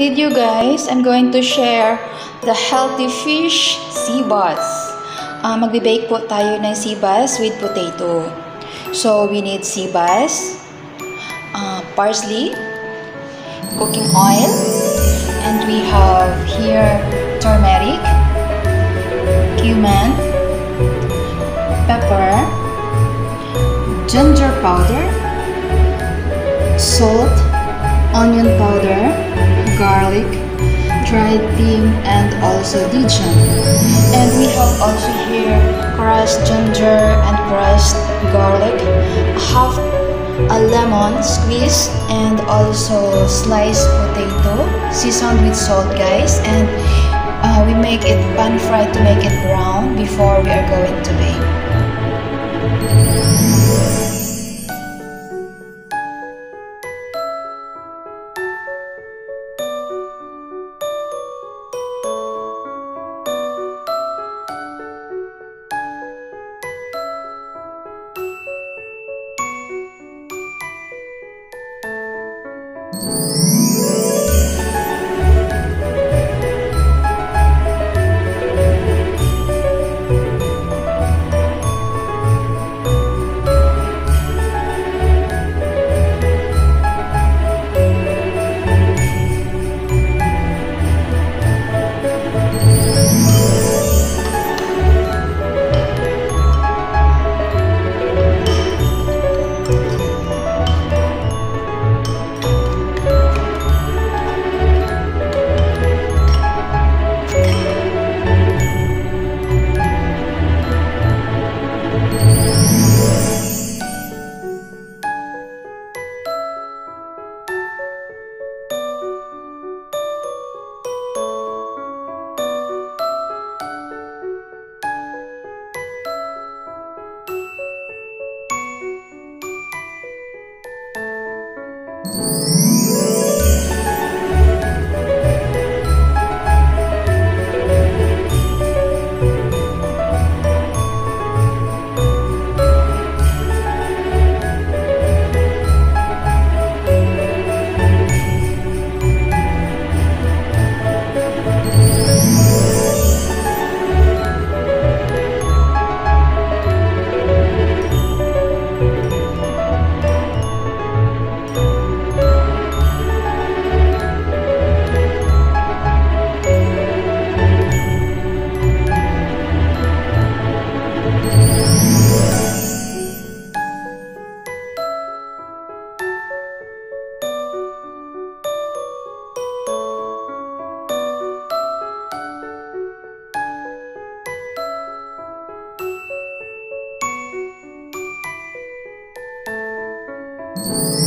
With you guys, I'm going to share the healthy fish sea bass. Uh, magbe-bake po tayo ng sea bass with potato. So, we need sea bass, uh, parsley, cooking oil, and we have here turmeric, cumin, pepper, ginger powder, salt, onion powder, garlic, dried thyme, and also Dijon. And we have also here crushed ginger and crushed garlic, half a lemon squeeze, and also sliced potato, seasoned with salt guys. And uh, we make it pan fried to make it brown before we are going to bake. Música